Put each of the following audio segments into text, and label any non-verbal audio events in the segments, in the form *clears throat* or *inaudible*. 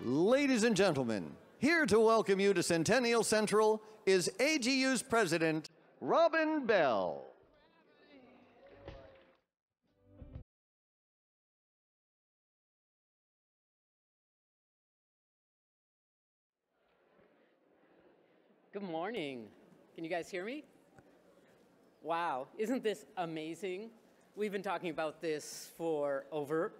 Ladies and gentlemen, here to welcome you to Centennial Central is AGU's president, Robin Bell. Good morning. Can you guys hear me? Wow, isn't this amazing? We've been talking about this for over,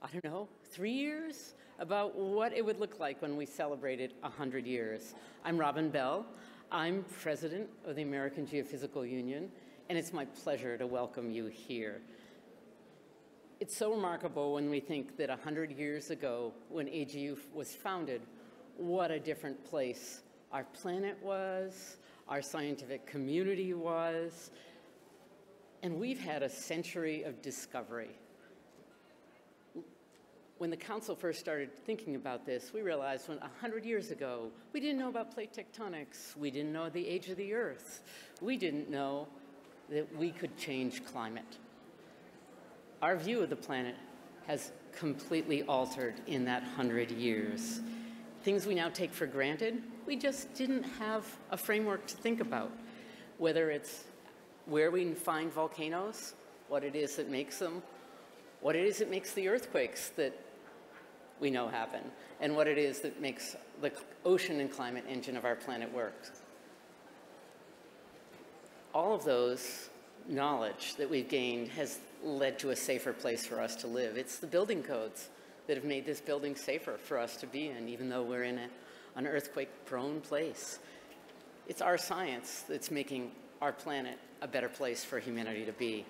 I don't know, three years? About what it would look like when we celebrated 100 years. I'm Robin Bell. I'm president of the American Geophysical Union, and it's my pleasure to welcome you here. It's so remarkable when we think that 100 years ago, when AGU was founded, what a different place our planet was, our scientific community was, and we've had a century of discovery. When the council first started thinking about this, we realized when 100 years ago, we didn't know about plate tectonics, we didn't know the age of the Earth, we didn't know that we could change climate. Our view of the planet has completely altered in that 100 years. Things we now take for granted, we just didn't have a framework to think about, whether it's where we find volcanoes, what it is that makes them, what it is that makes the earthquakes that we know happen, and what it is that makes the ocean and climate engine of our planet work. All of those knowledge that we've gained has led to a safer place for us to live. It's the building codes that have made this building safer for us to be in, even though we're in a, an earthquake-prone place. It's our science that's making our planet a better place for humanity to be.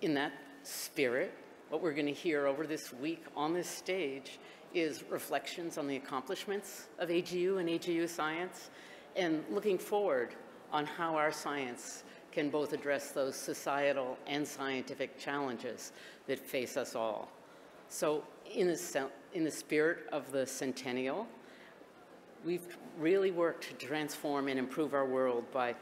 In that spirit, what we're going to hear over this week on this stage is reflections on the accomplishments of AGU and AGU science, and looking forward on how our science can both address those societal and scientific challenges that face us all. So in the, in the spirit of the centennial, we've really worked to transform and improve our world by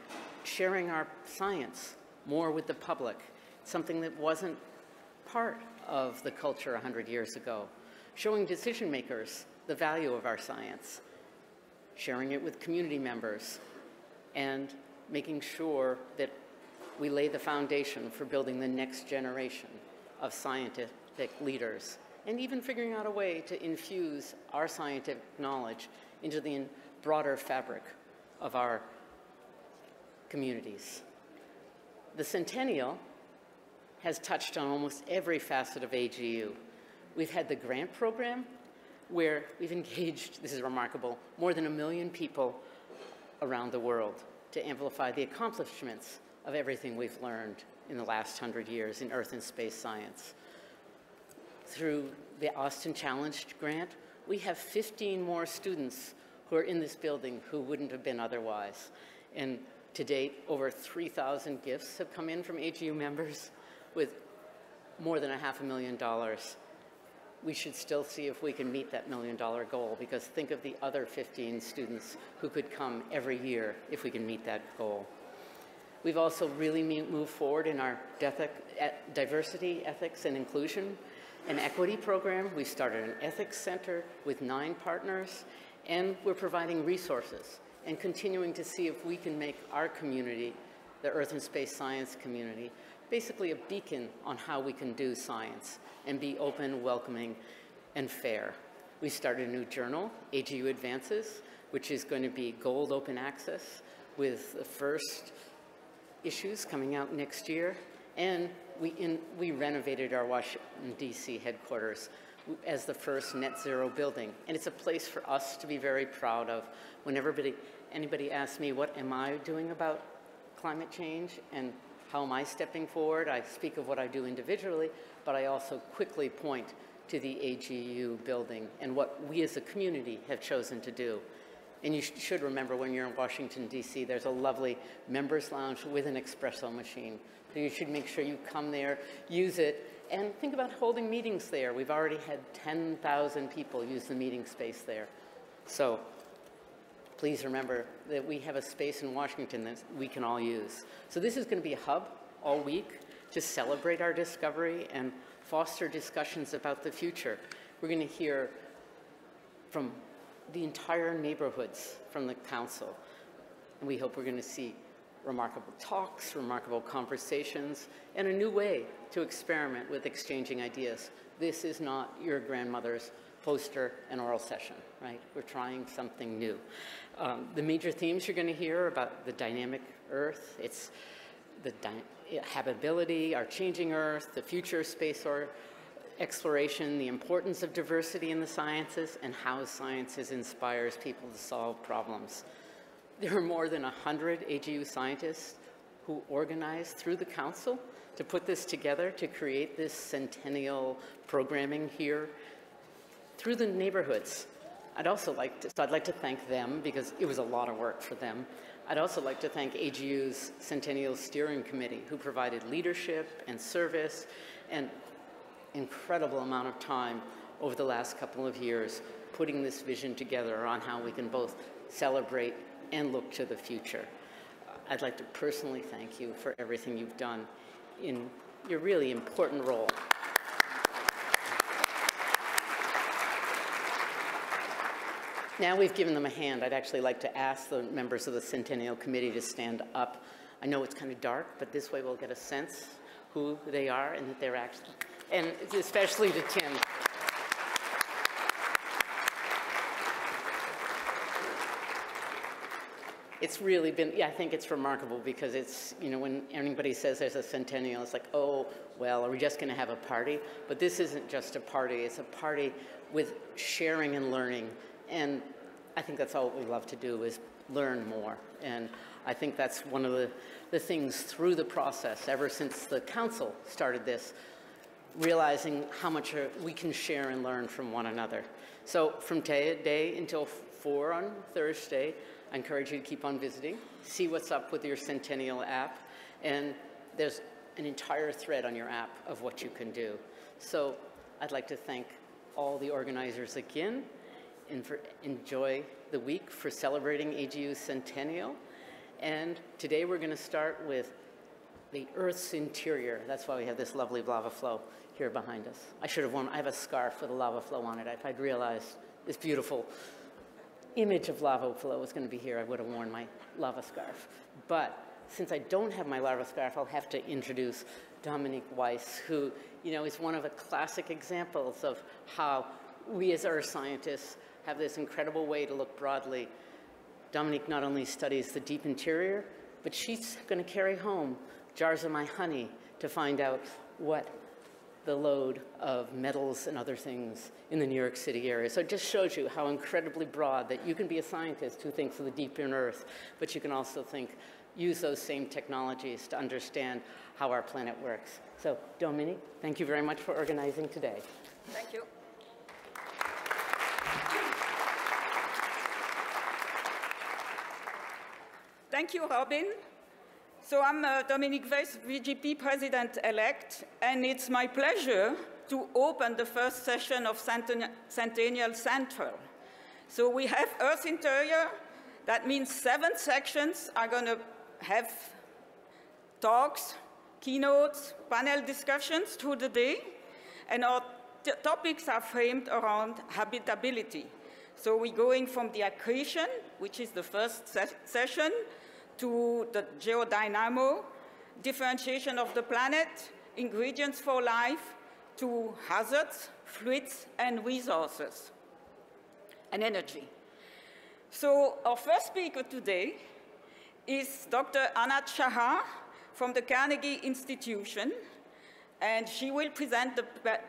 sharing our science more with the public, something that wasn't part of the culture 100 years ago, showing decision makers the value of our science, sharing it with community members, and making sure that we lay the foundation for building the next generation of scientific leaders, and even figuring out a way to infuse our scientific knowledge into the broader fabric of our communities. The Centennial has touched on almost every facet of AGU. We've had the grant program where we've *laughs* engaged, this is remarkable, more than a million people around the world to amplify the accomplishments of everything we've learned in the last hundred years in earth and space science through the Austin Challenge grant, we have 15 more students who are in this building who wouldn't have been otherwise. And to date, over 3,000 gifts have come in from AGU members with more than a half a million dollars. We should still see if we can meet that million dollar goal because think of the other 15 students who could come every year if we can meet that goal. We've also really moved forward in our diversity, ethics, and inclusion and equity program. We started an ethics center with nine partners, and we're providing resources and continuing to see if we can make our community, the Earth and Space Science community, basically a beacon on how we can do science and be open, welcoming, and fair. We started a new journal, AGU Advances, which is going to be gold open access with the first issues coming out next year. And we, in, we renovated our Washington, D.C. headquarters as the first net zero building. And it's a place for us to be very proud of. When everybody, anybody asks me, what am I doing about climate change and how am I stepping forward, I speak of what I do individually, but I also quickly point to the AGU building and what we as a community have chosen to do. And you sh should remember when you're in Washington, D.C., there's a lovely members lounge with an espresso machine. So you should make sure you come there, use it, and think about holding meetings there. We've already had 10,000 people use the meeting space there. So please remember that we have a space in Washington that we can all use. So this is going to be a hub all week to celebrate our discovery and foster discussions about the future. We're going to hear from the entire neighborhoods from the council. And we hope we're going to see remarkable talks, remarkable conversations, and a new way to experiment with exchanging ideas. This is not your grandmother's poster and oral session, right? We're trying something new. Um, the major themes you're going to hear about the dynamic Earth, it's the habitability, our changing Earth, the future space or exploration, the importance of diversity in the sciences, and how sciences inspires people to solve problems. There are more than 100 AGU scientists who organized through the council to put this together to create this centennial programming here through the neighborhoods. I'd also like to, so I'd like to thank them because it was a lot of work for them. I'd also like to thank AGU's Centennial Steering Committee who provided leadership and service and incredible amount of time over the last couple of years putting this vision together on how we can both celebrate and look to the future. I'd like to personally thank you for everything you've done in your really important role. Now we've given them a hand, I'd actually like to ask the members of the Centennial Committee to stand up. I know it's kind of dark, but this way we'll get a sense who they are and that they're actually, and especially to Tim. it's really been, yeah, I think it's remarkable because it's, you know, when anybody says there's a centennial, it's like, oh, well, are we just going to have a party? But this isn't just a party, it's a party with sharing and learning. And I think that's all we love to do is learn more. And I think that's one of the, the things through the process, ever since the council started this, realizing how much uh, we can share and learn from one another. So from today until 4 on Thursday, I encourage you to keep on visiting, see what's up with your Centennial app, and there's an entire thread on your app of what you can do. So I'd like to thank all the organizers again enjoy the week for celebrating AGU's centennial. And today we're going to start with the Earth's interior. That's why we have this lovely lava flow here behind us. I should have worn, I have a scarf with a lava flow on it. If I'd realized this beautiful image of lava flow was going to be here, I would have worn my lava scarf. But since I don't have my lava scarf, I'll have to introduce Dominique Weis, who you know, is one of the classic examples of how we as earth scientists have this incredible way to look broadly. Dominique not only studies the deep interior, but she's going to carry home jars of my honey to find out what the load of metals and other things in the New York City area. So it just shows you how incredibly broad that you can be a scientist who thinks of the deep in Earth, but you can also think, use those same technologies to understand how our planet works. So Dominique, thank you very much for organizing today. Thank you. Thank you, Robin. So I'm uh, Dominique Weis, VGP President-elect, and it's my pleasure to open the first session of Centennial Central. So we have Earth Interior. That means seven sections are going to have talks, keynotes, panel discussions through the day, and our topics are framed around habitability. So we're going from the accretion, which is the first se session, to the geodynamo, differentiation of the planet, ingredients for life, to hazards, fluids, and resources, and energy. So our first speaker today is Dr. Anat Shahar from the Carnegie Institution, and she will present the,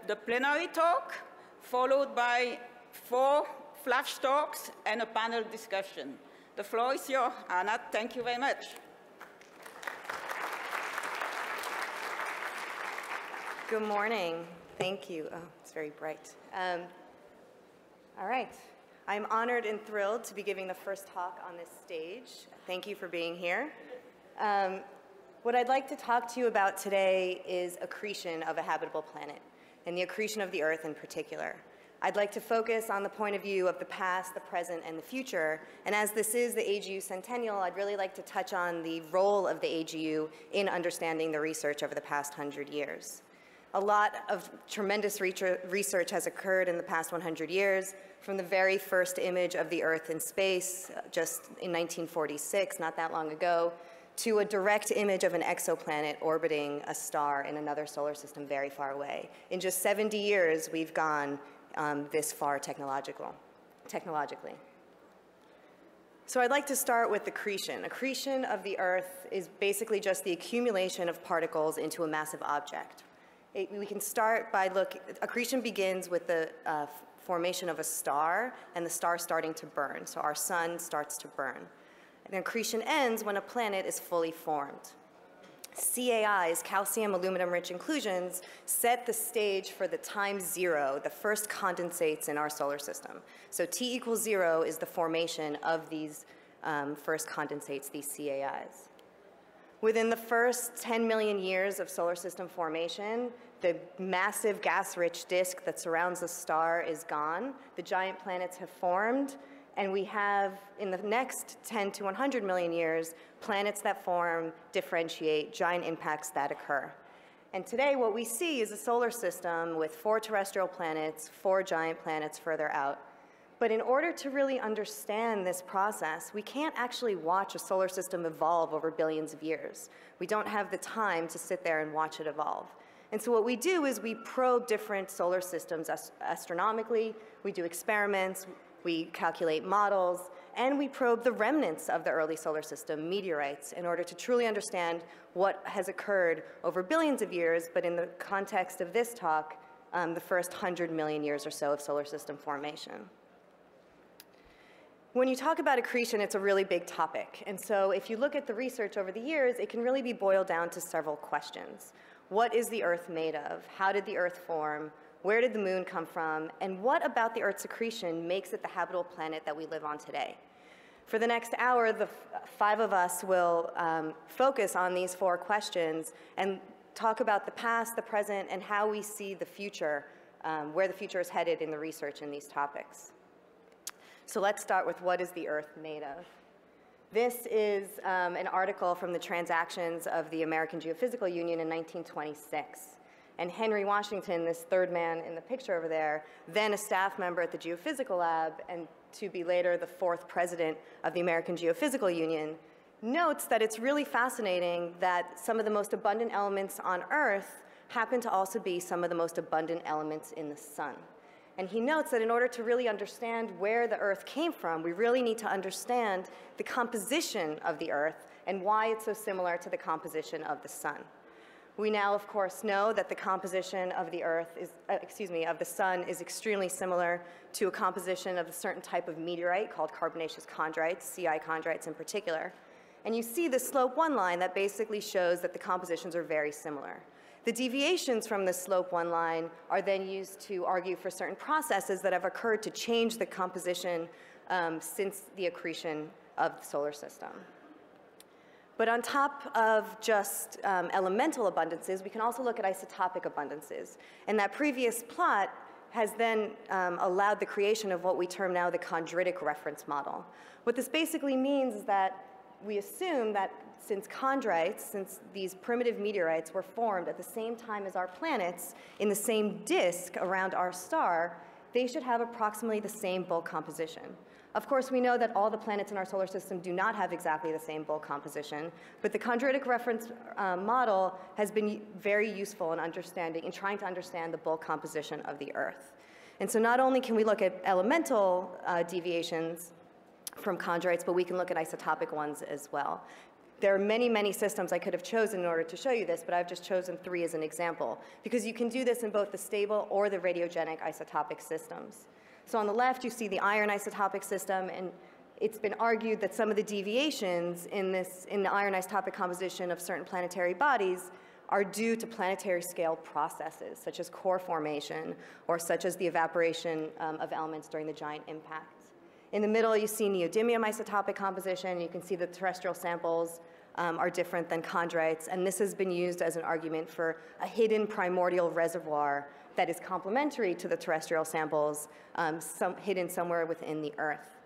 the plenary talk, followed by four flash talks and a panel discussion. The floor is yours, Anna. Thank you very much. Good morning. Thank you. Oh, it's very bright. Um, all right. I'm honored and thrilled to be giving the first talk on this stage. Thank you for being here. Um, what I'd like to talk to you about today is accretion of a habitable planet, and the accretion of the Earth in particular. I'd like to focus on the point of view of the past, the present, and the future. And as this is the AGU Centennial, I'd really like to touch on the role of the AGU in understanding the research over the past hundred years. A lot of tremendous research has occurred in the past 100 years, from the very first image of the Earth in space, uh, just in 1946, not that long ago, to a direct image of an exoplanet orbiting a star in another solar system very far away. In just 70 years, we've gone um, this far technological, technologically. So I'd like to start with accretion. Accretion of the Earth is basically just the accumulation of particles into a massive object. It, we can start by look, accretion begins with the uh, formation of a star and the star starting to burn. So our sun starts to burn. And accretion ends when a planet is fully formed. CAIs, calcium aluminum rich inclusions, set the stage for the time zero, the first condensates in our solar system. So T equals zero is the formation of these um, first condensates, these CAIs. Within the first 10 million years of solar system formation, the massive gas-rich disk that surrounds the star is gone. The giant planets have formed, and we have, in the next 10 to 100 million years, planets that form, differentiate, giant impacts that occur. And today what we see is a solar system with four terrestrial planets, four giant planets further out. But in order to really understand this process, we can't actually watch a solar system evolve over billions of years. We don't have the time to sit there and watch it evolve. And so what we do is we probe different solar systems astronomically, we do experiments, we calculate models, and we probe the remnants of the early solar system, meteorites, in order to truly understand what has occurred over billions of years, but in the context of this talk, um, the first 100 million years or so of solar system formation. When you talk about accretion, it's a really big topic. And so if you look at the research over the years, it can really be boiled down to several questions. What is the Earth made of? How did the Earth form? Where did the moon come from? And what about the Earth's accretion makes it the habitable planet that we live on today? For the next hour, the five of us will um, focus on these four questions and talk about the past, the present, and how we see the future, um, where the future is headed in the research in these topics. So let's start with what is the Earth made of? This is um, an article from the Transactions of the American Geophysical Union in 1926. And Henry Washington, this third man in the picture over there, then a staff member at the Geophysical Lab and to be later the fourth president of the American Geophysical Union, notes that it's really fascinating that some of the most abundant elements on Earth happen to also be some of the most abundant elements in the sun. And he notes that in order to really understand where the Earth came from, we really need to understand the composition of the Earth and why it's so similar to the composition of the Sun. We now, of course, know that the composition of the Earth is, uh, excuse me, of the Sun is extremely similar to a composition of a certain type of meteorite called carbonaceous chondrites, CI chondrites in particular. And you see the slope one line that basically shows that the compositions are very similar. The deviations from the slope one line are then used to argue for certain processes that have occurred to change the composition um, since the accretion of the solar system. But on top of just um, elemental abundances, we can also look at isotopic abundances. And that previous plot has then um, allowed the creation of what we term now the chondritic reference model. What this basically means is that we assume that since chondrites, since these primitive meteorites were formed at the same time as our planets in the same disk around our star, they should have approximately the same bulk composition. Of course, we know that all the planets in our solar system do not have exactly the same bulk composition, but the chondritic reference uh, model has been very useful in understanding, in trying to understand the bulk composition of the Earth. And so not only can we look at elemental uh, deviations from chondrites, but we can look at isotopic ones as well. There are many, many systems I could have chosen in order to show you this, but I've just chosen three as an example, because you can do this in both the stable or the radiogenic isotopic systems. So on the left, you see the iron isotopic system, and it's been argued that some of the deviations in, this, in the iron isotopic composition of certain planetary bodies are due to planetary scale processes, such as core formation, or such as the evaporation um, of elements during the giant impacts. In the middle, you see neodymium isotopic composition. You can see the terrestrial samples um, are different than chondrites, and this has been used as an argument for a hidden primordial reservoir that is complementary to the terrestrial samples um, some, hidden somewhere within the Earth.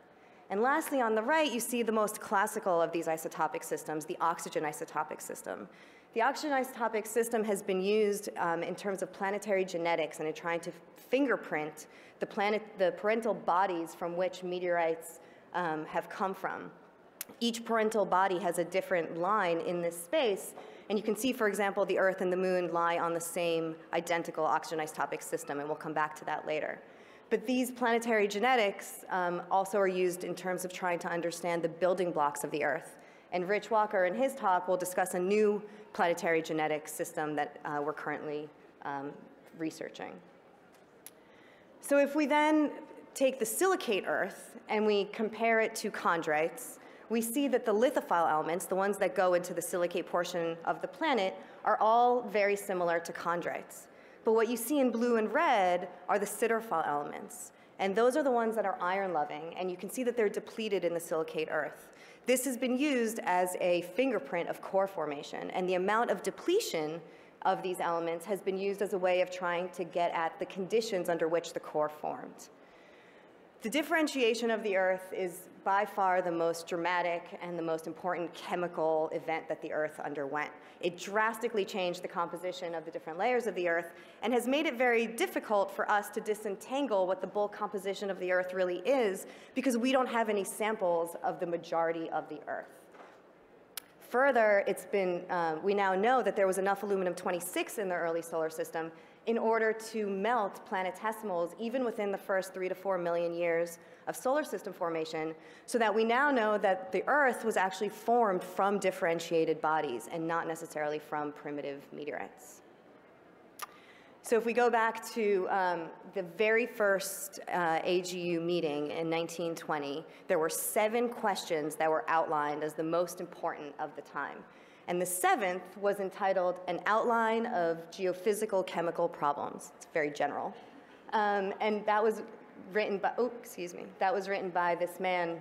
And lastly, on the right, you see the most classical of these isotopic systems, the oxygen isotopic system. The oxygen isotopic system has been used um, in terms of planetary genetics and in trying to fingerprint the, planet, the parental bodies from which meteorites um, have come from. Each parental body has a different line in this space, and you can see, for example, the Earth and the Moon lie on the same identical oxygen isotopic system, and we'll come back to that later. But these planetary genetics um, also are used in terms of trying to understand the building blocks of the Earth. And Rich Walker, in his talk, will discuss a new planetary genetic system that uh, we're currently um, researching. So if we then take the silicate Earth and we compare it to chondrites, we see that the lithophile elements, the ones that go into the silicate portion of the planet, are all very similar to chondrites. But what you see in blue and red are the siderophile elements. And those are the ones that are iron-loving, and you can see that they're depleted in the silicate Earth. This has been used as a fingerprint of core formation, and the amount of depletion of these elements has been used as a way of trying to get at the conditions under which the core formed. The differentiation of the Earth is by far the most dramatic and the most important chemical event that the Earth underwent. It drastically changed the composition of the different layers of the Earth and has made it very difficult for us to disentangle what the bulk composition of the Earth really is because we don't have any samples of the majority of the Earth. Further, it's been, uh, we now know that there was enough aluminum-26 in the early solar system in order to melt planetesimals even within the first three to four million years of solar system formation, so that we now know that the Earth was actually formed from differentiated bodies and not necessarily from primitive meteorites. So if we go back to um, the very first uh, AGU meeting in 1920, there were seven questions that were outlined as the most important of the time. And the seventh was entitled An Outline of Geophysical Chemical Problems. It's very general. Um, and that was written by, oh, excuse me, that was written by this man,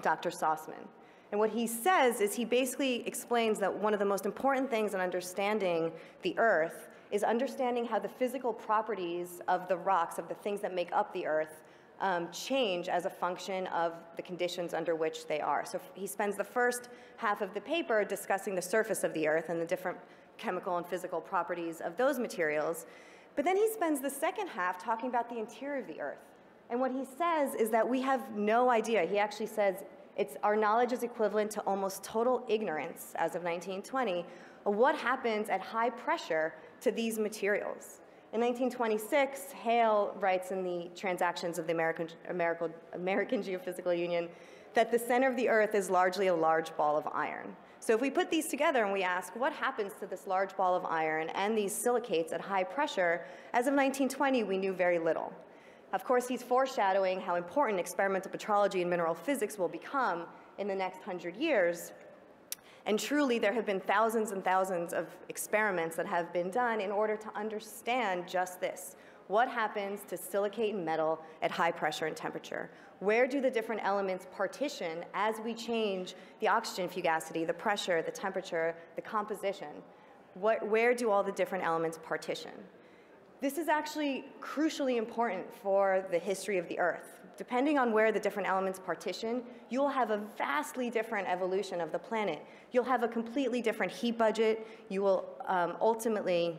Dr. Sosman. And what he says is he basically explains that one of the most important things in understanding the Earth is understanding how the physical properties of the rocks, of the things that make up the Earth, um, change as a function of the conditions under which they are. So he spends the first half of the paper discussing the surface of the Earth and the different chemical and physical properties of those materials. But then he spends the second half talking about the interior of the Earth. And what he says is that we have no idea. He actually says it's, our knowledge is equivalent to almost total ignorance as of 1920 of what happens at high pressure to these materials. In 1926, Hale writes in the Transactions of the American, American, American Geophysical Union that the center of the Earth is largely a large ball of iron. So if we put these together and we ask what happens to this large ball of iron and these silicates at high pressure, as of 1920, we knew very little. Of course, he's foreshadowing how important experimental petrology and mineral physics will become in the next hundred years. And truly, there have been thousands and thousands of experiments that have been done in order to understand just this. What happens to silicate and metal at high pressure and temperature? Where do the different elements partition as we change the oxygen fugacity, the pressure, the temperature, the composition? What, where do all the different elements partition? This is actually crucially important for the history of the Earth depending on where the different elements partition, you'll have a vastly different evolution of the planet. You'll have a completely different heat budget. You will um, ultimately,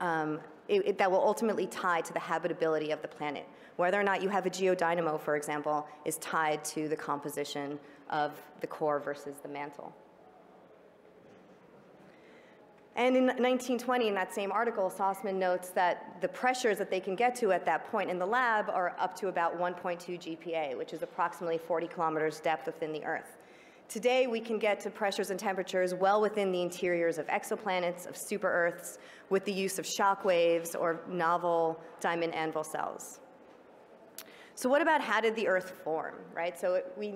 um, it, it, that will ultimately tie to the habitability of the planet. Whether or not you have a geodynamo, for example, is tied to the composition of the core versus the mantle. And in 1920, in that same article, Sosman notes that the pressures that they can get to at that point in the lab are up to about 1.2 GPa, which is approximately 40 kilometers depth within the Earth. Today, we can get to pressures and temperatures well within the interiors of exoplanets, of super-Earths, with the use of shock waves or novel diamond anvil cells. So what about how did the Earth form, right? So it, we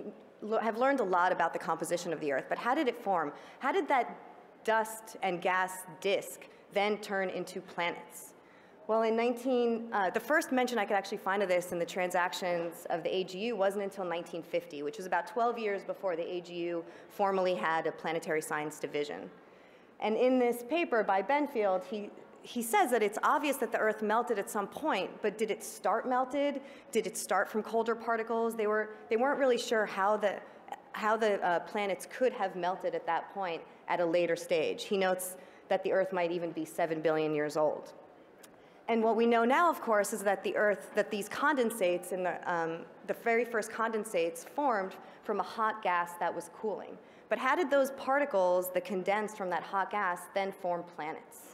have learned a lot about the composition of the Earth, but how did it form? How did that dust and gas disk then turn into planets. Well, in 19, uh, the first mention I could actually find of this in the transactions of the AGU wasn't until 1950, which was about 12 years before the AGU formally had a planetary science division. And in this paper by Benfield, he, he says that it's obvious that the Earth melted at some point, but did it start melted? Did it start from colder particles? They, were, they weren't really sure how the, how the uh, planets could have melted at that point at a later stage. He notes that the Earth might even be 7 billion years old. And what we know now, of course, is that the Earth, that these condensates, in the, um, the very first condensates formed from a hot gas that was cooling. But how did those particles that condensed from that hot gas then form planets?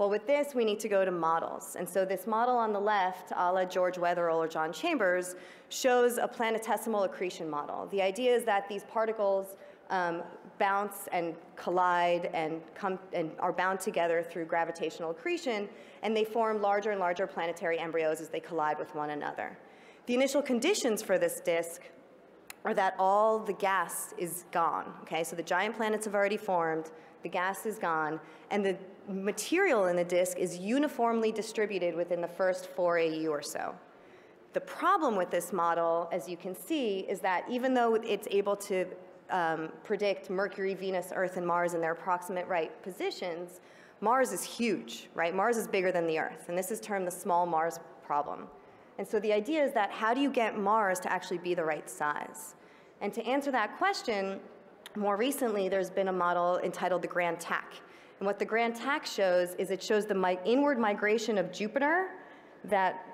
Well, with this, we need to go to models. And so this model on the left, a la George Wetherill or John Chambers, shows a planetesimal accretion model. The idea is that these particles um, bounce and collide and, come, and are bound together through gravitational accretion, and they form larger and larger planetary embryos as they collide with one another. The initial conditions for this disk are that all the gas is gone, okay? So the giant planets have already formed, the gas is gone, and the material in the disk is uniformly distributed within the first 4 AU or so. The problem with this model, as you can see, is that even though it's able to um, predict Mercury, Venus, Earth, and Mars in their approximate right positions, Mars is huge, right? Mars is bigger than the Earth, and this is termed the small Mars problem. And so the idea is that how do you get Mars to actually be the right size? And to answer that question, more recently there's been a model entitled the Grand Tack. And what the Grand Tack shows is it shows the mi inward migration of Jupiter that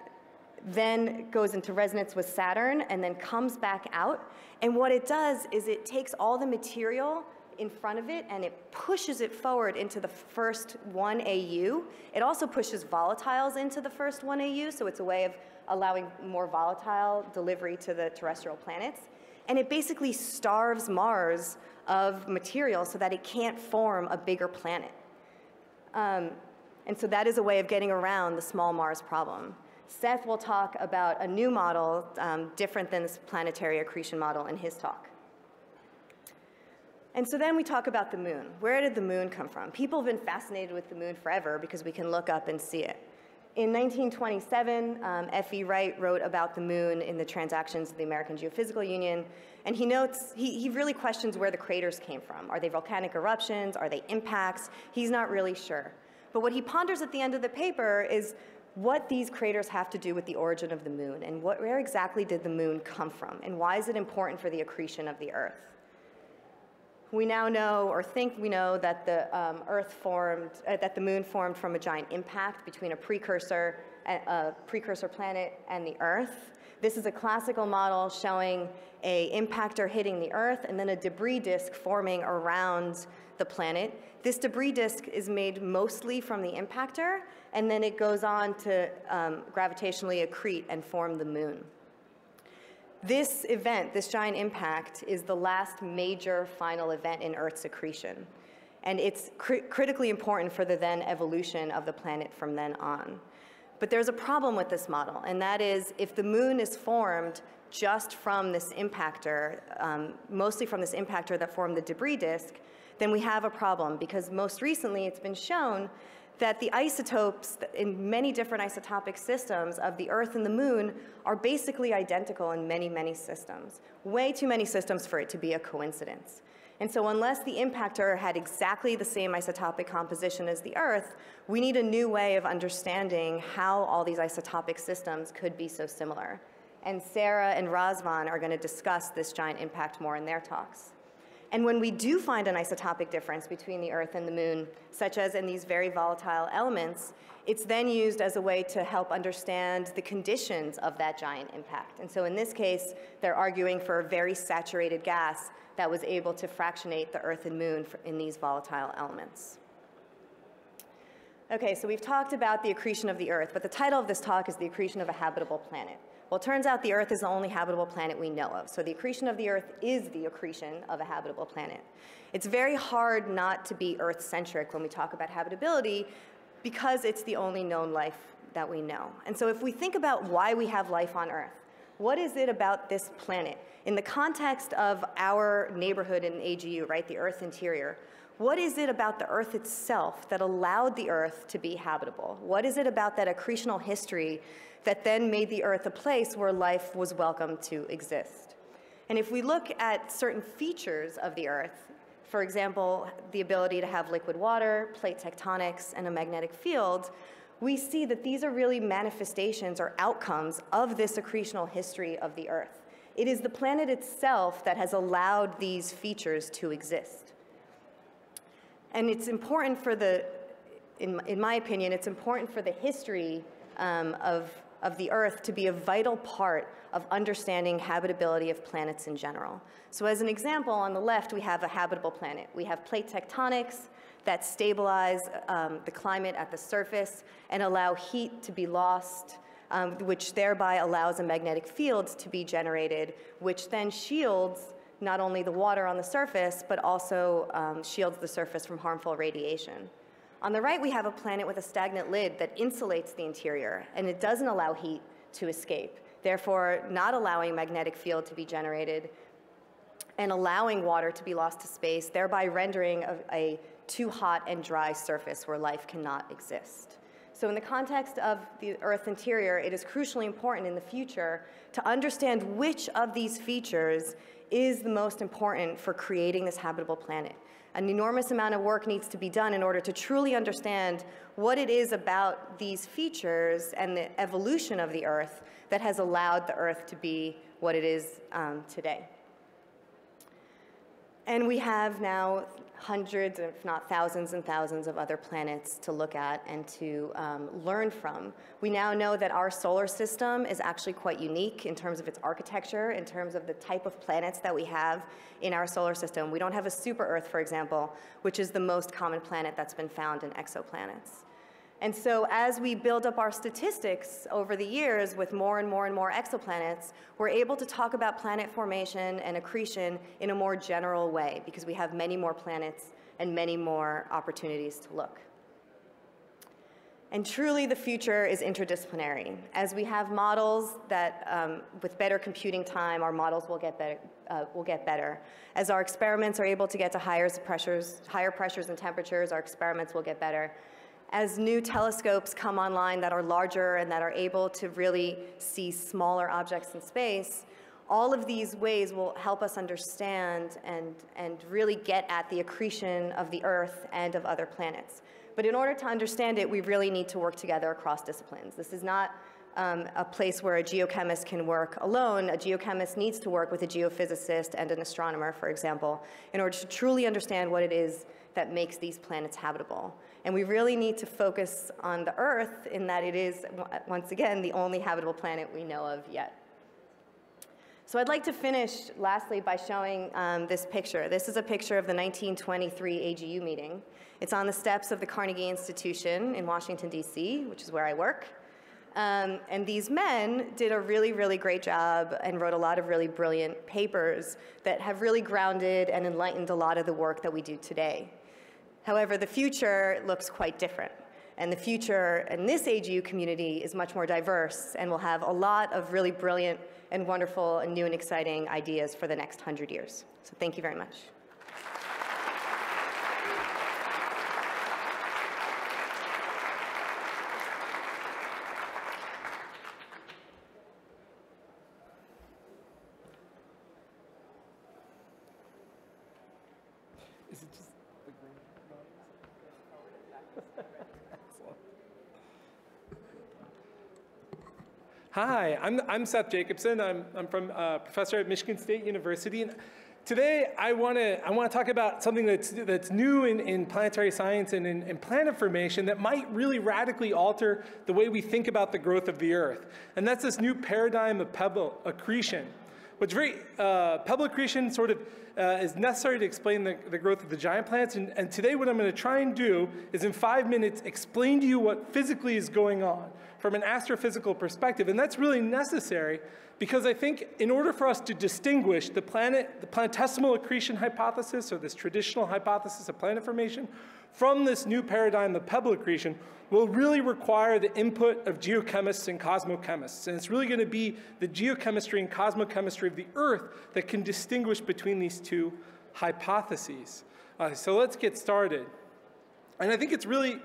then goes into resonance with Saturn and then comes back out. And what it does is it takes all the material in front of it and it pushes it forward into the first 1 AU. It also pushes volatiles into the first 1 AU, so it's a way of allowing more volatile delivery to the terrestrial planets. And it basically starves Mars of material so that it can't form a bigger planet. Um, and so that is a way of getting around the small Mars problem. Seth will talk about a new model um, different than this planetary accretion model in his talk. And so then we talk about the moon. Where did the moon come from? People have been fascinated with the moon forever because we can look up and see it. In 1927, um, F.E. Wright wrote about the moon in the Transactions of the American Geophysical Union, and he notes, he, he really questions where the craters came from. Are they volcanic eruptions? Are they impacts? He's not really sure. But what he ponders at the end of the paper is what these craters have to do with the origin of the moon, and what, where exactly did the moon come from, and why is it important for the accretion of the Earth? We now know, or think we know, that the um, Earth formed, uh, that the Moon formed from a giant impact between a precursor, a, precursor planet and the Earth. This is a classical model showing a impactor hitting the Earth and then a debris disk forming around the planet. This debris disk is made mostly from the impactor, and then it goes on to um, gravitationally accrete and form the Moon. This event, this giant impact, is the last major final event in Earth's accretion. And it's cr critically important for the then evolution of the planet from then on. But there's a problem with this model, and that is if the moon is formed just from this impactor, um, mostly from this impactor that formed the debris disk, then we have a problem because most recently it's been shown that the isotopes in many different isotopic systems of the Earth and the Moon are basically identical in many, many systems. Way too many systems for it to be a coincidence. And so unless the impactor had exactly the same isotopic composition as the Earth, we need a new way of understanding how all these isotopic systems could be so similar. And Sarah and Razvan are going to discuss this giant impact more in their talks. And when we do find an isotopic difference between the Earth and the Moon, such as in these very volatile elements, it's then used as a way to help understand the conditions of that giant impact. And so in this case, they're arguing for a very saturated gas that was able to fractionate the Earth and Moon in these volatile elements. Okay, so we've talked about the accretion of the Earth, but the title of this talk is The Accretion of a Habitable Planet. Well, it turns out the Earth is the only habitable planet we know of. So the accretion of the Earth is the accretion of a habitable planet. It's very hard not to be Earth-centric when we talk about habitability because it's the only known life that we know. And so if we think about why we have life on Earth, what is it about this planet? In the context of our neighborhood in AGU, right, the Earth interior, what is it about the Earth itself that allowed the Earth to be habitable? What is it about that accretional history that then made the Earth a place where life was welcome to exist. And if we look at certain features of the Earth, for example, the ability to have liquid water, plate tectonics, and a magnetic field, we see that these are really manifestations or outcomes of this accretional history of the Earth. It is the planet itself that has allowed these features to exist. And it's important for the, in, in my opinion, it's important for the history um, of, of the Earth to be a vital part of understanding habitability of planets in general. So as an example, on the left, we have a habitable planet. We have plate tectonics that stabilize um, the climate at the surface and allow heat to be lost, um, which thereby allows a magnetic field to be generated, which then shields not only the water on the surface, but also um, shields the surface from harmful radiation. On the right, we have a planet with a stagnant lid that insulates the interior, and it doesn't allow heat to escape, therefore not allowing magnetic field to be generated and allowing water to be lost to space, thereby rendering a, a too hot and dry surface where life cannot exist. So in the context of the Earth's interior, it is crucially important in the future to understand which of these features is the most important for creating this habitable planet. An enormous amount of work needs to be done in order to truly understand what it is about these features and the evolution of the Earth that has allowed the Earth to be what it is um, today. And we have now hundreds, if not thousands and thousands of other planets to look at and to um, learn from. We now know that our solar system is actually quite unique in terms of its architecture, in terms of the type of planets that we have in our solar system. We don't have a super Earth, for example, which is the most common planet that's been found in exoplanets. And so as we build up our statistics over the years with more and more and more exoplanets, we're able to talk about planet formation and accretion in a more general way because we have many more planets and many more opportunities to look. And truly the future is interdisciplinary. As we have models that, um, with better computing time, our models will get better, uh, will get better. As our experiments are able to get to higher pressures, higher pressures and temperatures, our experiments will get better as new telescopes come online that are larger and that are able to really see smaller objects in space, all of these ways will help us understand and, and really get at the accretion of the Earth and of other planets. But in order to understand it, we really need to work together across disciplines. This is not um, a place where a geochemist can work alone. A geochemist needs to work with a geophysicist and an astronomer, for example, in order to truly understand what it is that makes these planets habitable. And we really need to focus on the Earth in that it is, once again, the only habitable planet we know of yet. So I'd like to finish, lastly, by showing um, this picture. This is a picture of the 1923 AGU meeting. It's on the steps of the Carnegie Institution in Washington, D.C., which is where I work. Um, and these men did a really, really great job and wrote a lot of really brilliant papers that have really grounded and enlightened a lot of the work that we do today. However, the future looks quite different. And the future in this AGU community is much more diverse and will have a lot of really brilliant and wonderful and new and exciting ideas for the next 100 years. So thank you very much. Hi, I'm, I'm Seth Jacobson. I'm, I'm from uh, professor at Michigan State University. And today I want to I wanna talk about something that's, that's new in, in planetary science and in, in planet formation that might really radically alter the way we think about the growth of the Earth. And that's this new paradigm of pebble accretion. What's very, uh, pebble accretion sort of uh, is necessary to explain the, the growth of the giant planets. And, and today what I'm going to try and do is in five minutes explain to you what physically is going on from an astrophysical perspective. And that's really necessary because I think in order for us to distinguish the planet, the planetesimal accretion hypothesis, or this traditional hypothesis of planet formation, from this new paradigm of pebble accretion, will really require the input of geochemists and cosmochemists. And it's really going to be the geochemistry and cosmochemistry of the Earth that can distinguish between these two hypotheses. Uh, so let's get started. And I think it's really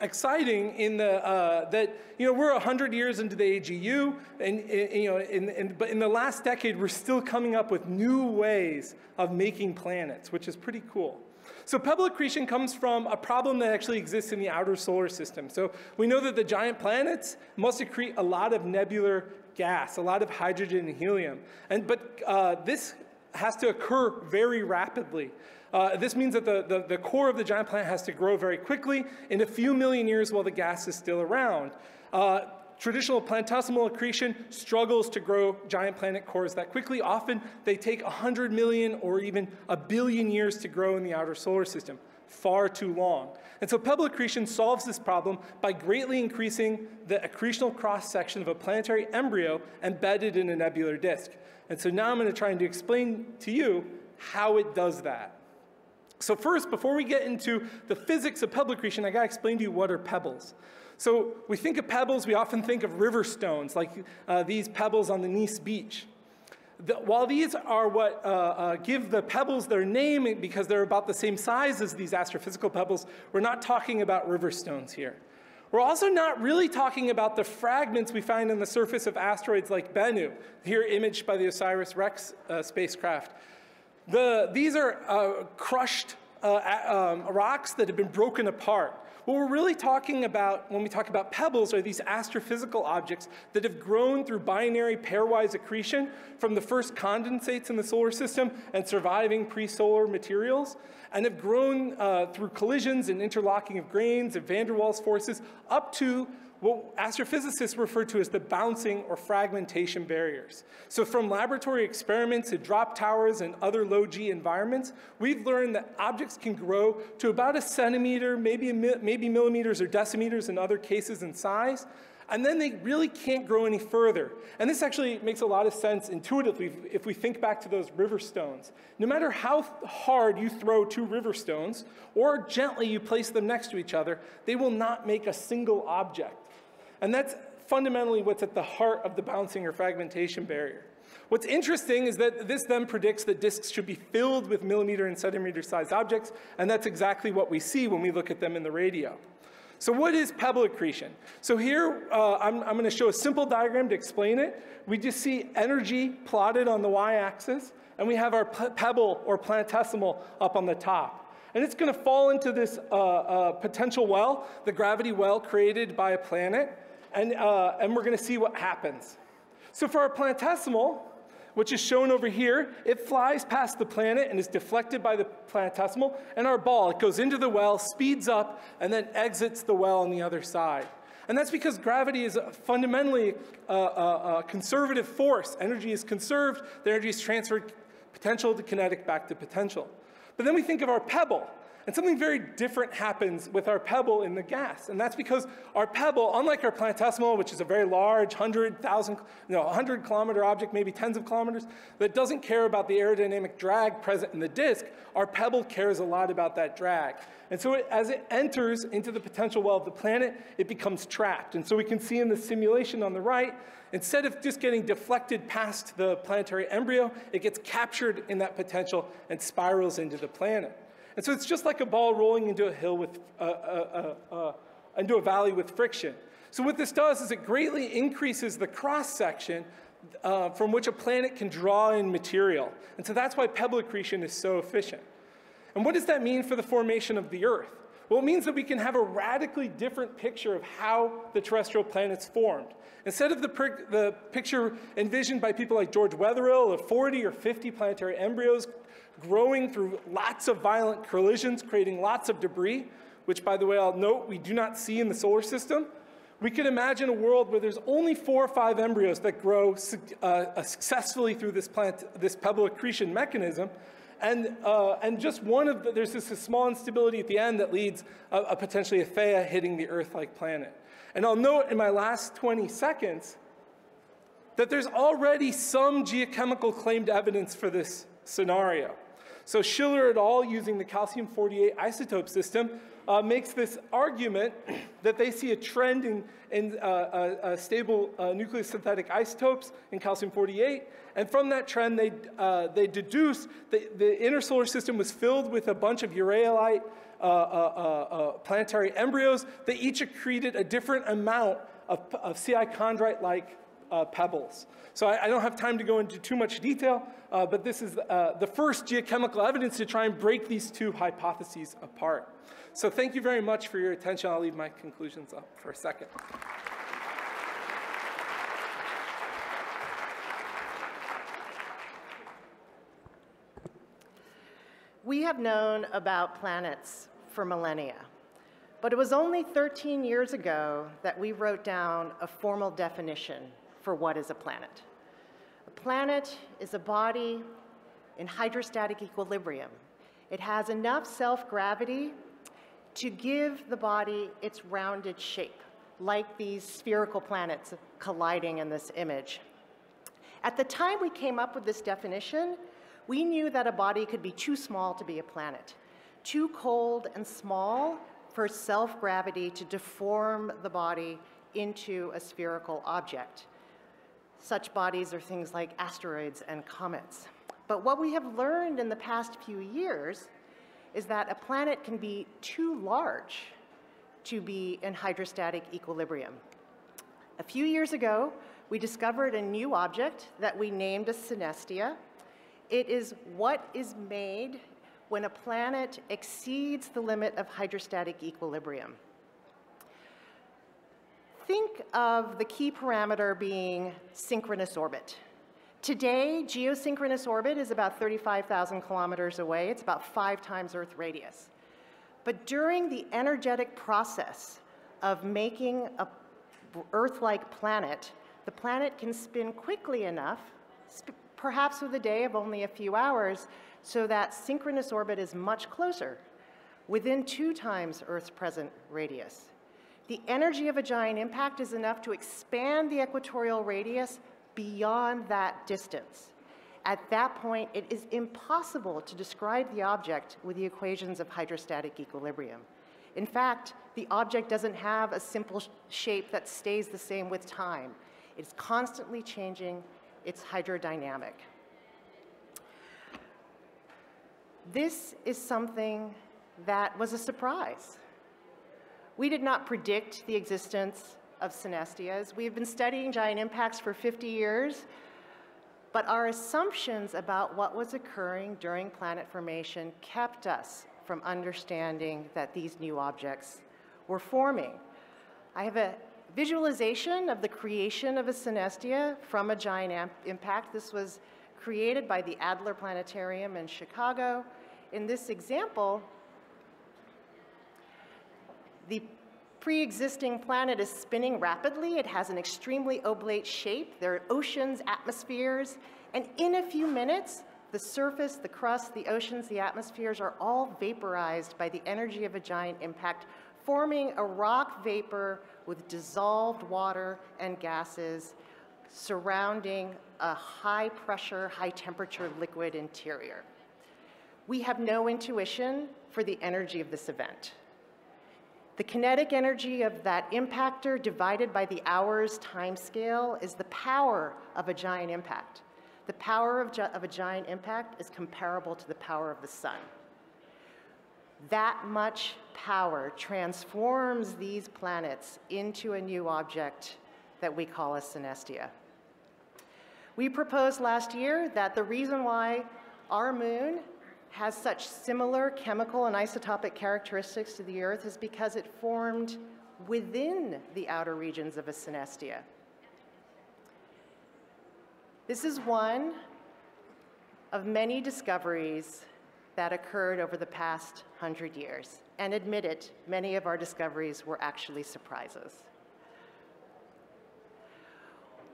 exciting in the uh, that you know we're 100 years into the AGU and, and you know in, in, but in the last decade we're still coming up with new ways of making planets which is pretty cool. So pebble accretion comes from a problem that actually exists in the outer solar system. So we know that the giant planets must accrete a lot of nebular gas, a lot of hydrogen and helium. And, but uh, this has to occur very rapidly. Uh, this means that the, the, the, core of the giant planet has to grow very quickly in a few million years while the gas is still around. Uh, traditional planetesimal accretion struggles to grow giant planet cores that quickly. Often they take 100 million or even a billion years to grow in the outer solar system. Far too long. And so pebble accretion solves this problem by greatly increasing the accretional cross-section of a planetary embryo embedded in a nebular disk. And so now I'm going to try and explain to you how it does that. So first, before we get into the physics of pebble accretion, I got to explain to you what are pebbles. So we think of pebbles, we often think of river stones, like uh, these pebbles on the Nice beach. The, while these are what uh, uh, give the pebbles their name because they're about the same size as these astrophysical pebbles, we're not talking about river stones here. We're also not really talking about the fragments we find on the surface of asteroids like Bennu, here imaged by the OSIRIS-REx uh, spacecraft. The, these are uh, crushed uh, um, rocks that have been broken apart. What we're really talking about when we talk about pebbles are these astrophysical objects that have grown through binary pairwise accretion from the first condensates in the solar system and surviving pre-solar materials, and have grown uh, through collisions and interlocking of grains and van der Waals forces up to what astrophysicists refer to as the bouncing or fragmentation barriers. So from laboratory experiments at drop towers and other low G environments, we've learned that objects can grow to about a centimeter, maybe, maybe millimeters or decimeters in other cases in size, and then they really can't grow any further. And this actually makes a lot of sense intuitively if we think back to those river stones. No matter how hard you throw two river stones, or gently you place them next to each other, they will not make a single object. And that's fundamentally what's at the heart of the bouncing or fragmentation barrier. What's interesting is that this then predicts that disks should be filled with millimeter and centimeter sized objects, and that's exactly what we see when we look at them in the radio. So what is pebble accretion? So here, uh, I'm, I'm gonna show a simple diagram to explain it. We just see energy plotted on the y-axis, and we have our pebble or planetesimal up on the top. And it's going to fall into this uh, uh, potential well, the gravity well created by a planet, and, uh, and we're going to see what happens. So for our planetesimal, which is shown over here, it flies past the planet and is deflected by the planetesimal, and our ball, it goes into the well, speeds up, and then exits the well on the other side. And that's because gravity is fundamentally a, a, a conservative force. Energy is conserved, the energy is transferred potential to kinetic back to potential. But then we think of our pebble. And something very different happens with our pebble in the gas. And that's because our pebble, unlike our planetesimal, which is a very large 100,000, you know, 100 kilometer object, maybe tens of kilometers, that doesn't care about the aerodynamic drag present in the disk, our pebble cares a lot about that drag. And so it, as it enters into the potential well of the planet, it becomes trapped. And so we can see in the simulation on the right, instead of just getting deflected past the planetary embryo, it gets captured in that potential and spirals into the planet. And so it's just like a ball rolling into a hill with, uh, uh, uh, uh, into a valley with friction. So what this does is it greatly increases the cross-section uh, from which a planet can draw in material. And so that's why pebble accretion is so efficient. And what does that mean for the formation of the Earth? Well, it means that we can have a radically different picture of how the terrestrial planets formed. Instead of the, the picture envisioned by people like George Wetherill of 40 or 50 planetary embryos growing through lots of violent collisions, creating lots of debris, which, by the way, I'll note we do not see in the solar system. We could imagine a world where there's only four or five embryos that grow uh, uh, successfully through this, plant, this pebble accretion mechanism, and, uh, and just one of the, there's this small instability at the end that leads a, a potentially a Theia hitting the Earth-like planet. And I'll note in my last 20 seconds that there's already some geochemical claimed evidence for this scenario. So Schiller et al., using the calcium-48 isotope system, uh, makes this argument *clears throat* that they see a trend in, in uh, uh, uh stable uh, nucleosynthetic isotopes in calcium-48, and from that trend, they, uh, they deduce that the inner solar system was filled with a bunch of Ureilite planetary embryos that each accreted a different amount of, of CI chondrite-like pebbles. So I, I, don't have time to go into too much detail, uh, but this is uh, the first geochemical evidence to try and break these two hypotheses apart. So thank you very much for your attention. I'll leave my conclusions up for a second. We have known about planets for millennia, but it was only 13 years ago that we wrote down a formal definition for what is a planet. A planet is a body in hydrostatic equilibrium. It has enough self-gravity to give the body its rounded shape, like these spherical planets colliding in this image. At the time we came up with this definition, we knew that a body could be too small to be a planet, too cold and small for self-gravity to deform the body into a spherical object. Such bodies are things like asteroids and comets. But what we have learned in the past few years is that a planet can be too large to be in hydrostatic equilibrium. A few years ago, we discovered a new object that we named a synestia. It is what is made when a planet exceeds the limit of hydrostatic equilibrium. Think of the key parameter being synchronous orbit. Today, geosynchronous orbit is about 35,000 kilometers away. It's about five times Earth radius. But during the energetic process of making a Earth-like planet, the planet can spin quickly enough, perhaps with a day of only a few hours, so that synchronous orbit is much closer, within two times Earth's present radius. The energy of a giant impact is enough to expand the equatorial radius beyond that distance. At that point, it is impossible to describe the object with the equations of hydrostatic equilibrium. In fact, the object doesn't have a simple shape that stays the same with time. It's constantly changing, it's hydrodynamic. This is something that was a surprise. We did not predict the existence of synestias. We've been studying giant impacts for 50 years, but our assumptions about what was occurring during planet formation kept us from understanding that these new objects were forming. I have a visualization of the creation of a synestia from a giant impact. This was created by the Adler Planetarium in Chicago. In this example, the pre-existing planet is spinning rapidly. It has an extremely oblate shape. There are oceans, atmospheres, and in a few minutes, the surface, the crust, the oceans, the atmospheres are all vaporized by the energy of a giant impact, forming a rock vapor with dissolved water and gases surrounding a high pressure, high temperature liquid interior. We have no intuition for the energy of this event. The kinetic energy of that impactor divided by the hour's time scale is the power of a giant impact. The power of, of a giant impact is comparable to the power of the sun. That much power transforms these planets into a new object that we call a synestia. We proposed last year that the reason why our moon has such similar chemical and isotopic characteristics to the Earth is because it formed within the outer regions of a synestia. This is one of many discoveries that occurred over the past hundred years. And admit it, many of our discoveries were actually surprises.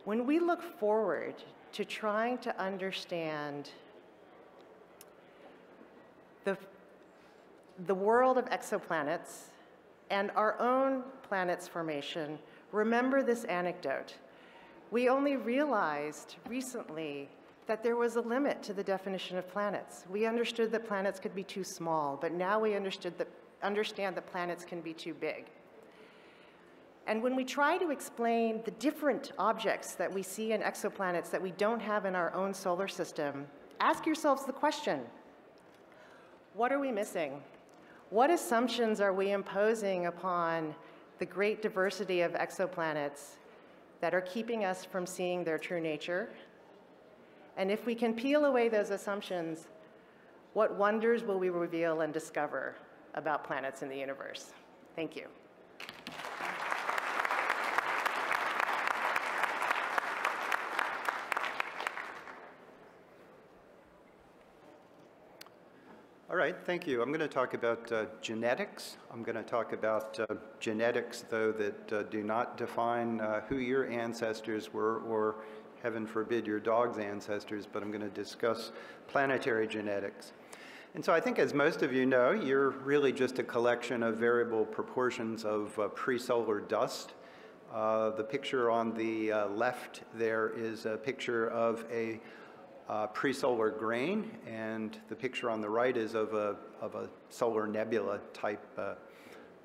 When we look forward to trying to understand the, the world of exoplanets and our own planet's formation, remember this anecdote. We only realized recently that there was a limit to the definition of planets. We understood that planets could be too small, but now we understood that, understand that planets can be too big. And when we try to explain the different objects that we see in exoplanets that we don't have in our own solar system, ask yourselves the question, what are we missing? What assumptions are we imposing upon the great diversity of exoplanets that are keeping us from seeing their true nature? And if we can peel away those assumptions, what wonders will we reveal and discover about planets in the universe? Thank you. All right, thank you. I'm going to talk about uh, genetics. I'm going to talk about uh, genetics, though, that uh, do not define uh, who your ancestors were or, heaven forbid, your dog's ancestors, but I'm going to discuss planetary genetics. And so I think, as most of you know, you're really just a collection of variable proportions of uh, pre-solar dust. Uh, the picture on the left there is a picture of a uh, pre-solar grain, and the picture on the right is of a, of a solar nebula type uh,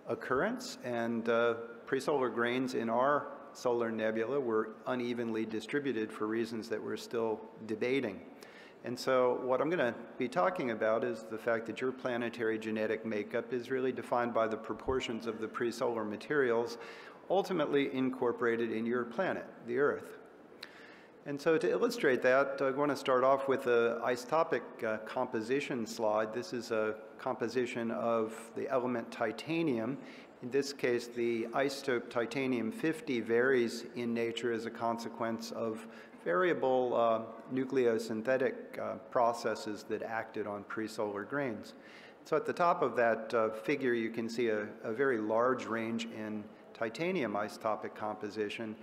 occurrence. And uh, pre-solar grains in our solar nebula were unevenly distributed for reasons that we're still debating. And so what I'm going to be talking about is the fact that your planetary genetic makeup is really defined by the proportions of the pre-solar materials ultimately incorporated in your planet, the Earth. And so to illustrate that, I want to start off with an isotopic uh, composition slide. This is a composition of the element titanium. In this case, the isotope titanium-50 varies in nature as a consequence of variable uh, nucleosynthetic uh, processes that acted on pre-solar grains. So at the top of that uh, figure, you can see a, a very large range in titanium isotopic composition,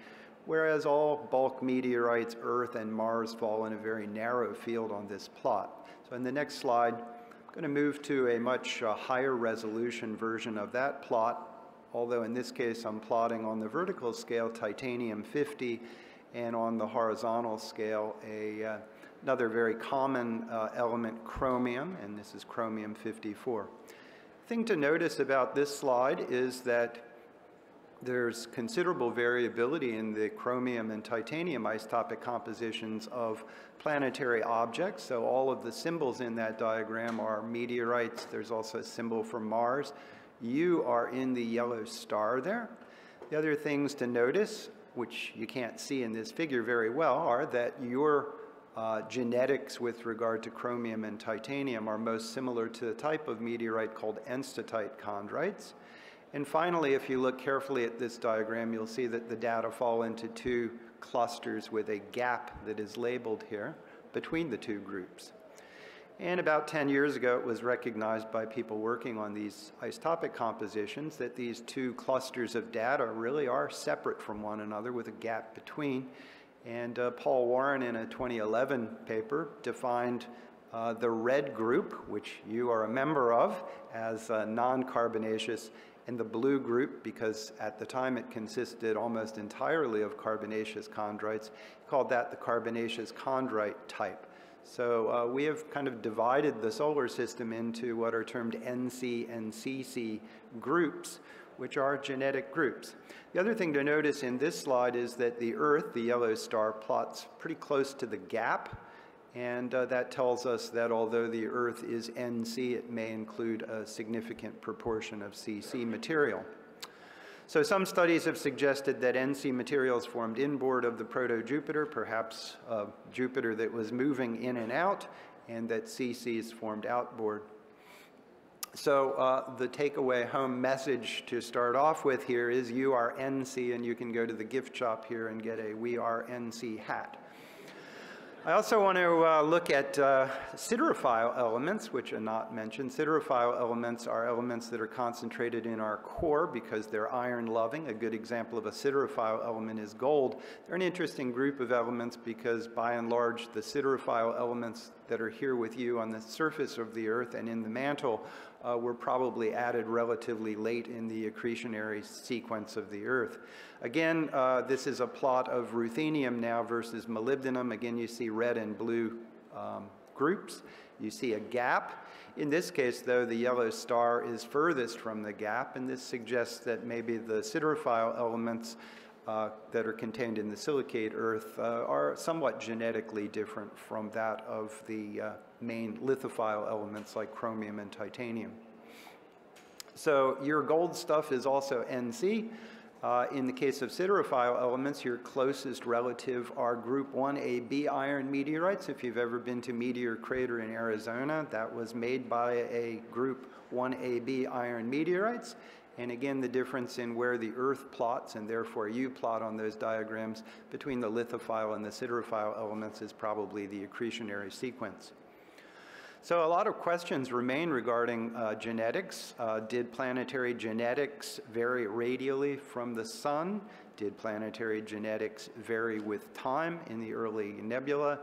whereas all bulk meteorites, Earth and Mars fall in a very narrow field on this plot. So in the next slide, I'm going to move to a much uh, higher resolution version of that plot, although in this case I'm plotting on the vertical scale titanium-50 and on the horizontal scale a, uh, another very common uh, element, chromium, and this is chromium-54. Thing to notice about this slide is that there's considerable variability in the chromium and titanium isotopic compositions of planetary objects. So all of the symbols in that diagram are meteorites. There's also a symbol for Mars. You are in the yellow star there. The other things to notice, which you can't see in this figure very well, are that your uh, genetics with regard to chromium and titanium are most similar to the type of meteorite called enstatite chondrites. And finally, if you look carefully at this diagram, you'll see that the data fall into two clusters with a gap that is labeled here between the two groups. And about 10 years ago, it was recognized by people working on these isotopic compositions that these two clusters of data really are separate from one another with a gap between. And uh, Paul Warren, in a 2011 paper, defined uh, the red group, which you are a member of, as uh, non-carbonaceous and the blue group, because at the time it consisted almost entirely of carbonaceous chondrites, called that the carbonaceous chondrite type. So uh, we have kind of divided the solar system into what are termed NC and CC groups, which are genetic groups. The other thing to notice in this slide is that the Earth, the yellow star, plots pretty close to the gap and uh, that tells us that although the Earth is NC, it may include a significant proportion of CC material. So some studies have suggested that NC materials formed inboard of the proto-Jupiter, perhaps a Jupiter that was moving in and out, and that CC is formed outboard. So uh, the takeaway home message to start off with here is you are NC, and you can go to the gift shop here and get a We Are NC hat. I also want to uh, look at uh, siderophile elements, which are not mentioned. Siderophile elements are elements that are concentrated in our core because they're iron-loving. A good example of a siderophile element is gold. They're an interesting group of elements because, by and large, the siderophile elements that are here with you on the surface of the Earth and in the mantle uh, were probably added relatively late in the accretionary sequence of the Earth. Again, uh, this is a plot of ruthenium now versus molybdenum. Again, you see red and blue um, groups. You see a gap. In this case, though, the yellow star is furthest from the gap, and this suggests that maybe the siderophile elements uh, that are contained in the silicate Earth uh, are somewhat genetically different from that of the uh, main lithophile elements like chromium and titanium. So your gold stuff is also NC. Uh, in the case of siderophile elements, your closest relative are group 1AB iron meteorites. If you've ever been to Meteor Crater in Arizona, that was made by a group 1AB iron meteorites. And again, the difference in where the Earth plots, and therefore you plot on those diagrams, between the lithophile and the siderophile elements is probably the accretionary sequence. So a lot of questions remain regarding uh, genetics. Uh, did planetary genetics vary radially from the sun? Did planetary genetics vary with time in the early nebula?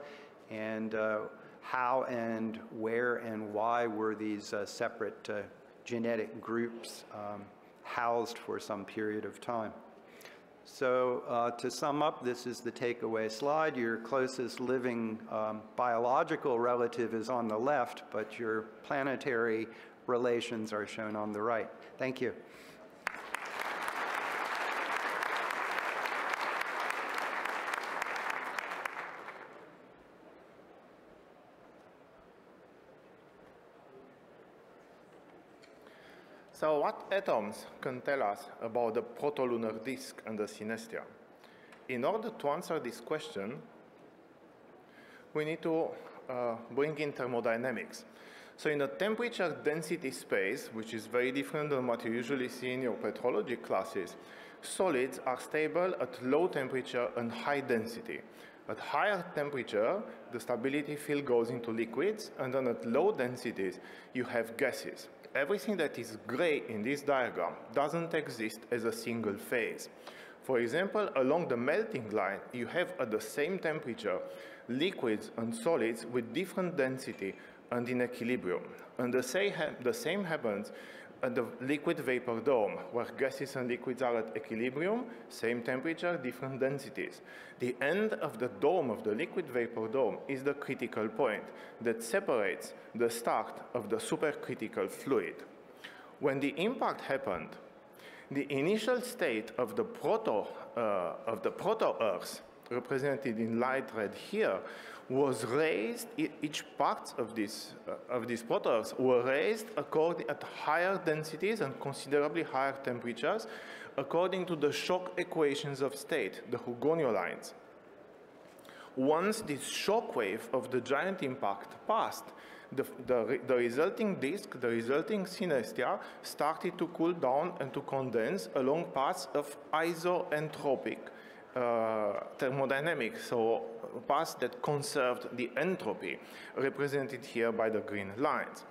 And uh, how and where and why were these uh, separate uh, genetic groups um, housed for some period of time? So uh, to sum up, this is the takeaway slide. Your closest living um, biological relative is on the left, but your planetary relations are shown on the right. Thank you. So what atoms can tell us about the protolunar disk and the synestia? In order to answer this question, we need to uh, bring in thermodynamics. So in a temperature density space, which is very different than what you usually see in your petrology classes, solids are stable at low temperature and high density. At higher temperature, the stability field goes into liquids, and then at low densities, you have gases everything that is gray in this diagram doesn't exist as a single phase. For example, along the melting line, you have at the same temperature liquids and solids with different density and in equilibrium. And the same, the same happens the liquid vapor dome, where gases and liquids are at equilibrium, same temperature, different densities. The end of the dome of the liquid vapor dome is the critical point that separates the start of the supercritical fluid. When the impact happened, the initial state of the proto, uh, of the proto-Earth, represented in light red here, was raised, each part of this, uh, of these protons were raised according, at higher densities and considerably higher temperatures according to the shock equations of state, the Hugoniot lines. Once this shock wave of the giant impact passed, the, the, the, resulting disk, the resulting synestia, started to cool down and to condense along paths of isoentropic Uh, thermodynamics, so paths that conserved the entropy, represented here by the green lines.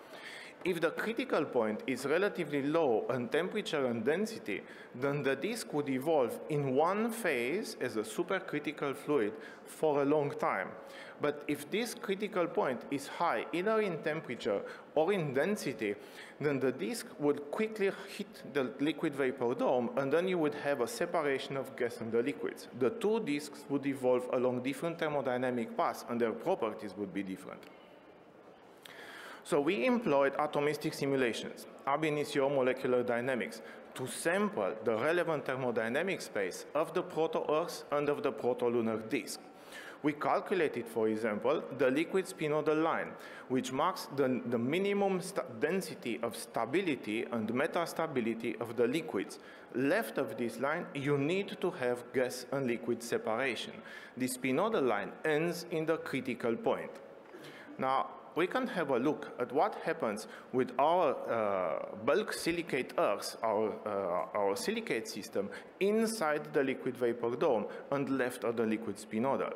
If the critical point is relatively low on temperature and density, then the disk would evolve in one phase as a supercritical fluid for a long time. But if this critical point is high, either in temperature or in density, then the disk would quickly hit the liquid vapor dome, and then you would have a separation of gas and the liquids. The two disks would evolve along different thermodynamic paths, and their properties would be different. So we employed atomistic simulations, ab initio molecular dynamics, to sample the relevant thermodynamic space of the proto-Earth and of the proto-lunar disk. We calculated, for example, the liquid spinodal line, which marks the, the minimum density of stability and metastability of the liquids. Left of this line, you need to have gas and liquid separation. The spinodal line ends in the critical point. Now, we can have a look at what happens with our uh, bulk silicate earth, our, uh, our silicate system, inside the liquid vapor dome and left of the liquid spinodal.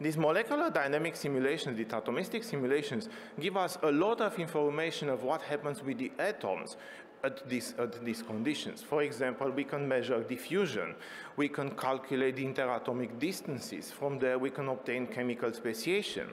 These molecular dynamic simulations, the atomistic simulations, give us a lot of information of what happens with the atoms at, this, at these conditions. For example, we can measure diffusion. We can calculate interatomic distances. From there, we can obtain chemical speciation.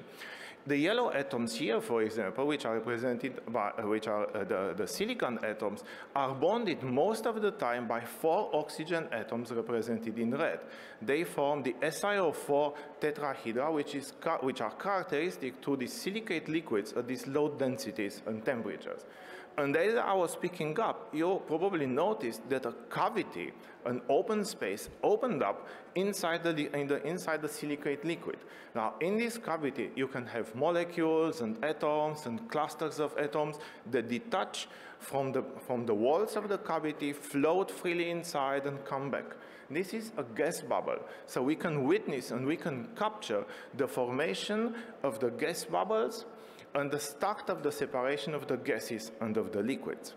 The yellow atoms here, for example, which are represented by, which are uh, the, the silicon atoms, are bonded most of the time by four oxygen atoms represented in red. They form the SiO4 tetrahedra, which, is which are characteristic to the silicate liquids at these low densities and temperatures. And as I was picking up, you probably noticed that a cavity, an open space, opened up inside the, in the, inside the silicate liquid. Now, in this cavity, you can have molecules and atoms and clusters of atoms that detach from the, from the walls of the cavity, float freely inside, and come back. This is a gas bubble. So we can witness and we can capture the formation of the gas bubbles and the start of the separation of the gases and of the liquids.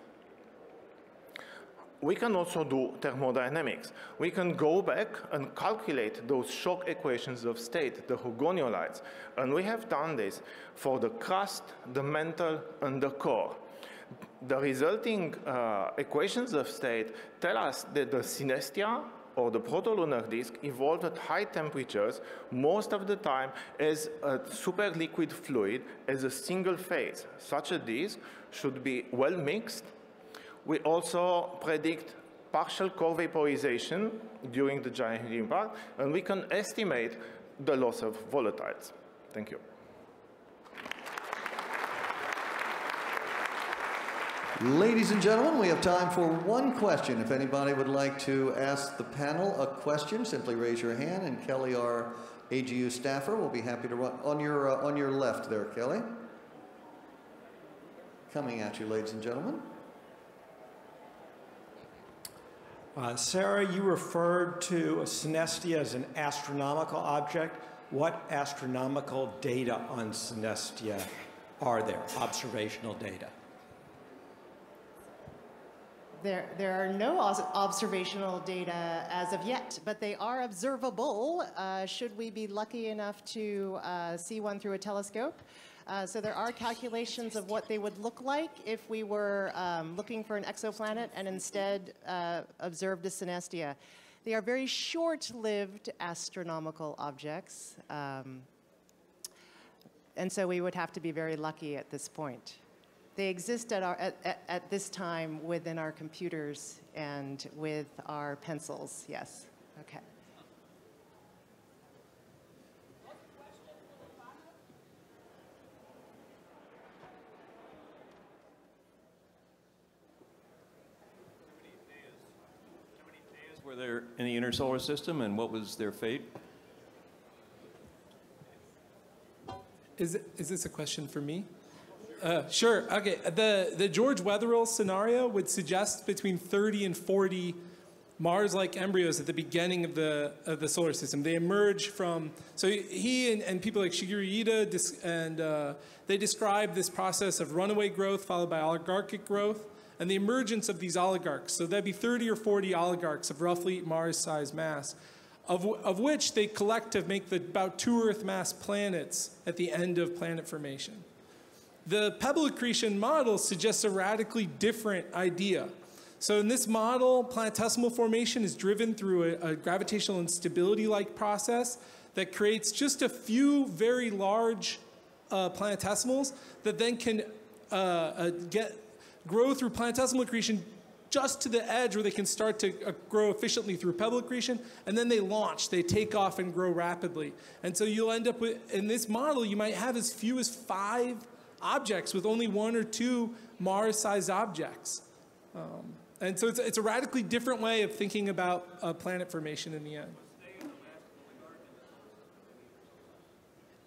we can also do thermodynamics. We can go back and calculate those shock equations of state, the Hugoniot And we have done this for the crust, the mantle, and the core. The resulting uh, equations of state tell us that the synestia or the protolunar disk evolved at high temperatures most of the time as a superliquid fluid as a single phase. Such a disk should be well mixed. We also predict partial core vaporization during the giant impact, and we can estimate the loss of volatiles. Thank you. Ladies and gentlemen, we have time for one question. If anybody would like to ask the panel a question, simply raise your hand, and Kelly, our AGU staffer, will be happy to run on your uh, on your left there, Kelly. Coming at you, ladies and gentlemen. Uh, Sarah, you referred to a synestia as an astronomical object. What astronomical data on synestia are there, observational data? There, there are no observational data as of yet, but they are observable uh, should we be lucky enough to uh, see one through a telescope. Uh, so there are calculations of what they would look like if we were um, looking for an exoplanet and instead uh, observed a synestia. They are very short-lived astronomical objects, um, and so we would have to be very lucky at this point. They exist at, our, at, at, at this time within our computers and with our pencils, yes. Okay. were there in the inner solar system and what was their fate? Is, is this a question for me? Uh, sure. Okay. The the George Wetherill scenario would suggest between 30 and 40 Mars-like embryos at the beginning of the of the solar system. They emerge from so he and, and people like Shigeru Ida and uh, they describe this process of runaway growth followed by oligarchic growth and the emergence of these oligarchs. So that'd be 30 or 40 oligarchs of roughly Mars-sized mass. Of, of which they collect to make the, about two Earth mass planets at the end of planet formation. The pebble accretion model suggests a radically different idea. So in this model, planetesimal formation is driven through a, a gravitational instability-like process that creates just a few very large uh, planetesimals that then can uh, uh, get grow through planetesimal accretion just to the edge where they can start to uh, grow efficiently through pebble accretion, and then they launch, they take off and grow rapidly. And so you'll end up with, in this model, you might have as few as five objects with only one or two Mars-sized objects. Um, and so it's, it's, a radically different way of thinking about uh, planet formation in the end.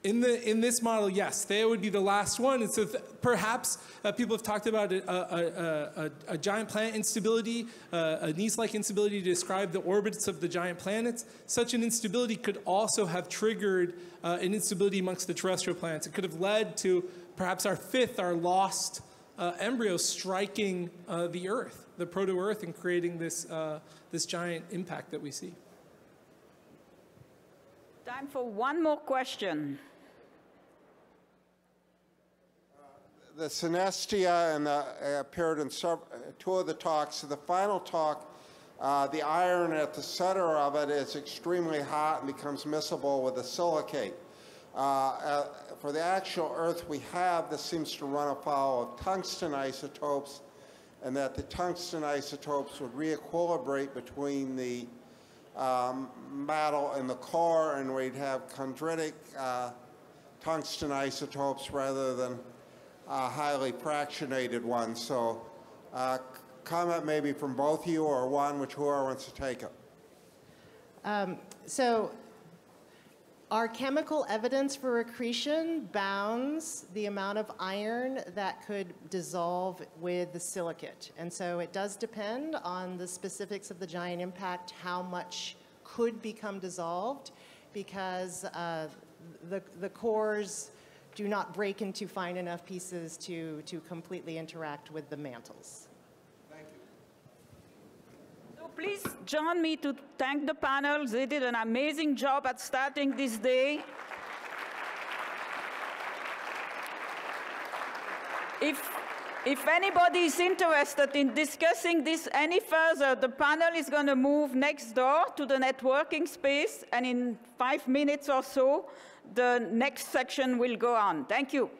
In, the, in this model, yes, Theia would be the last one. And so perhaps uh, people have talked about a, a, a, a giant planet instability, uh, a Nice-like instability to describe the orbits of the giant planets. Such an instability could also have triggered uh, an instability amongst the terrestrial planets. It could have led to perhaps our fifth, our lost uh, embryo striking uh, the Earth, the proto-Earth, and creating this, uh, this giant impact that we see. Time for one more question. the synestia and the uh, appeared in two of the talks. So the final talk, uh, the iron at the center of it is extremely hot and becomes miscible with a silicate. Uh, uh for the actual Earth we have, this seems to run afoul of tungsten isotopes, and that the tungsten isotopes would re-equilibrate between the um, metal and the core, and we'd have chondritic uh, tungsten isotopes rather than uh, highly fractionated ones. So uh, comment maybe from both of you or one, which whoever wants to take it. Um, so our chemical evidence for accretion bounds the amount of iron that could dissolve with the silicate. And so it does depend on the specifics of the giant impact, how much could become dissolved, because uh, the, the cores do not break into fine enough pieces to, to completely interact with the mantles. Please join me to thank the panel. They did an amazing job at starting this day. If, if anybody is interested in discussing this any further, the panel is going to move next door to the networking space, and in five minutes or so, the next section will go on. Thank you.